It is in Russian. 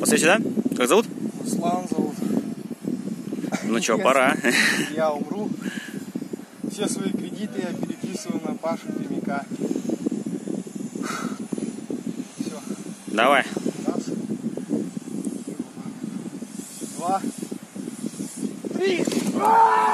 Посмотри сюда. Как зовут? Руслан зовут. Ну что, пора. Я умру. Все свои кредиты я переписываю на Пашу Пермяка. Все. Давай. Раз. Два. Три. А!